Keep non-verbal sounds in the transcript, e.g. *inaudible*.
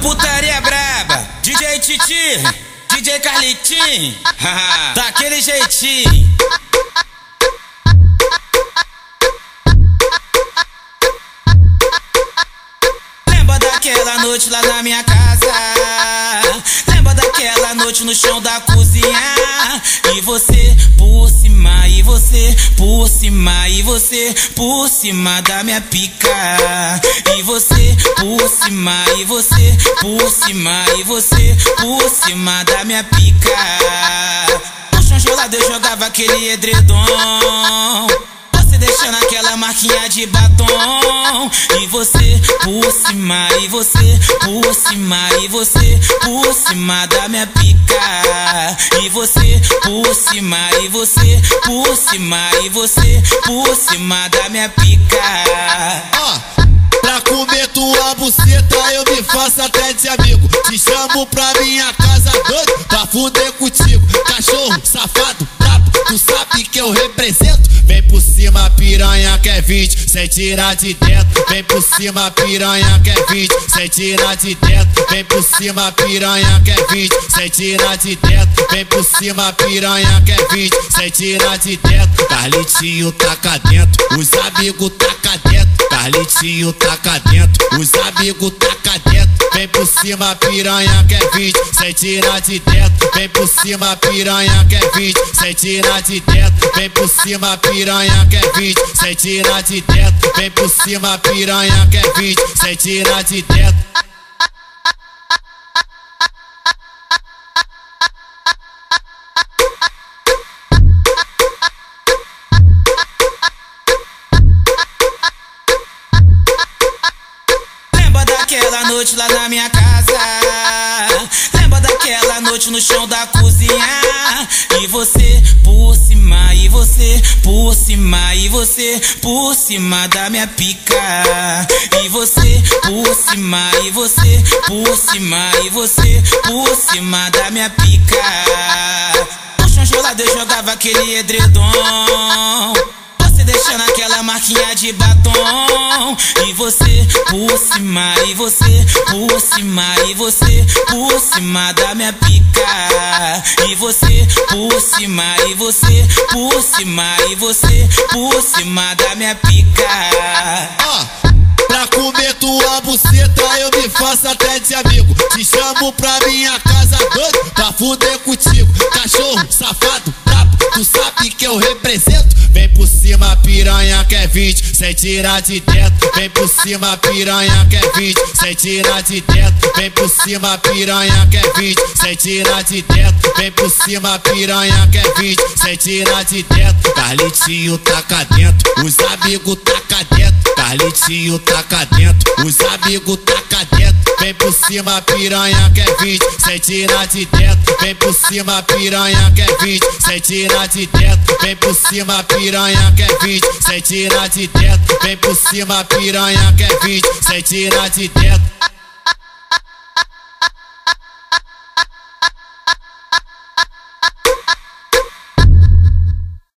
putaria braba. DJ Titi, DJ Carlitinho, *laughs* daquele jeitinho. Lembra daquela noite lá na minha casa? Lembra daquela noite no chão da cozinha? E você por cima, e você por cima, e você por cima da minha pica. E você por cima, e você por cima, e você por cima da minha pica. No chão gelado eu jogava aquele edredom deixando aquela marquinha de batom. E você por cima, e você por cima, e você por cima da minha pica. E você por cima, e você por cima, e você por cima da minha pica. Comer tua buceta eu me faço até de amigo. Te chamo pra minha casa doido, pra fuder contigo. Cachorro, safado, brabo, tu sabe que eu represento. Vem por cima, piranha que é 20, sem tirar de dentro. Vem por cima, piranha que é 20, sem tirar de dentro. Vem por cima, piranha que é 20, sem tirar de dentro. Vem por cima, piranha que é 20, sem tirar de dentro. Carlitinho taca dentro, os amigos taca. Carlitinho taca dentro, os amigos taca dentro. Vem por cima, piranha que é 20, sem tirar de dentro. Vem por cima, piranha que é 20, sem tirar de dentro. Vem por cima, piranha que é 20, sem tirar de dentro. Vem por cima, piranha que é 20, sem tirar de dentro. Noite lá na minha casa? Lembra daquela noite no chão da cozinha? E você por cima, e você por cima, e você por cima da minha pica. E você por cima, e você por cima, e você por cima da minha pica. No chão gelado eu jogava aquele edredom você deixando marquinha de batom. E você por cima, e você por cima, e você por cima da minha pica. E você por cima, e você por cima, e você por cima da minha pica. Ó, pra comer tua buceta eu me faço até de amigo. Te chamo pra minha casa doido, pra fuder contigo. Cachorro, safado, 20, sem tirar de dentro. Vem por cima, piranha que é 20, sem tirar de dentro. Vem por cima, piranha que é 20, sem tirar de dentro. Vem por cima, piranha que é 20, sem tirar de dentro. Carlitinho taca dentro, os amigos taca dentro. Carlitinho taca dentro, os amigos taca dentro. Vem por cima, piranha que é 20, sem tirar de dentro. Vem por cima, piranha que é 20, sem tirar de dentro. Vem por cima, piranha que é 20, sem tirar de dentro. Vem por cima, piranha que é 20, sem tirar de dentro.